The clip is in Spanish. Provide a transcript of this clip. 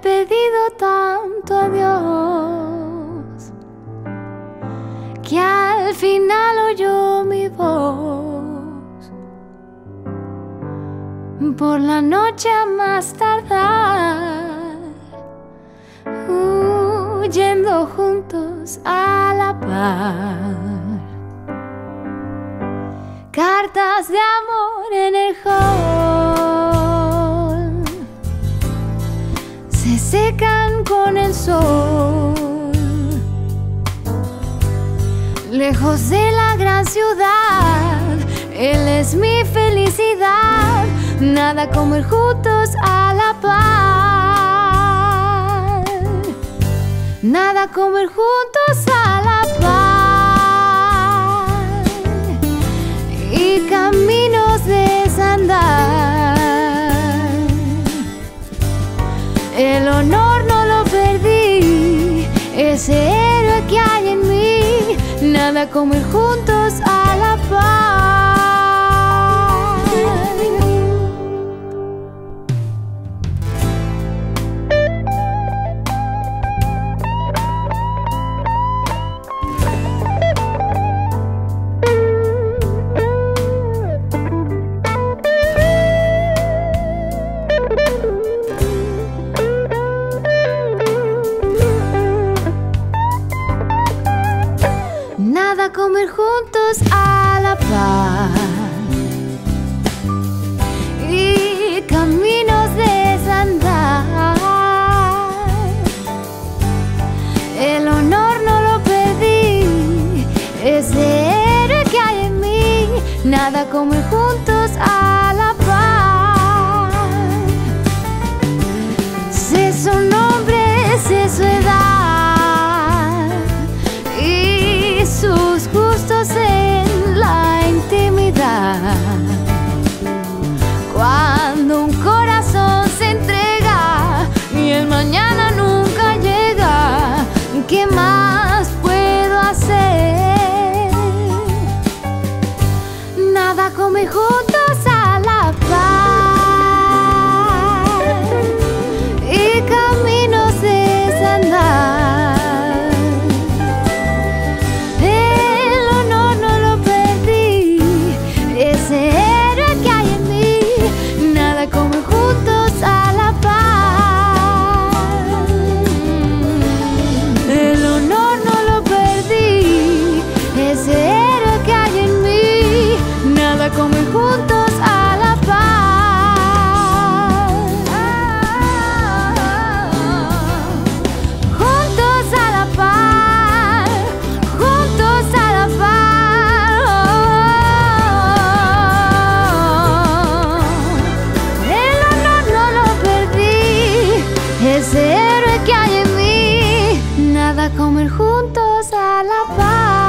pedido tanto a Dios que al final oyó mi voz. Por la noche a más tardar, huyendo juntos a la par. Cartas de amor en el hall. Secan con el sol. Lejos de la gran ciudad, Él es mi felicidad. Nada como juntos a la par. Nada como juntos a El honor no lo perdí. Ese héroe que hay en mí. Nada como ir juntos a la par. Ir juntos a la par. Y caminos desandar. El honor no lo perdí. Ese héroe que hay en mí. Nada como ir ir juntos a la par.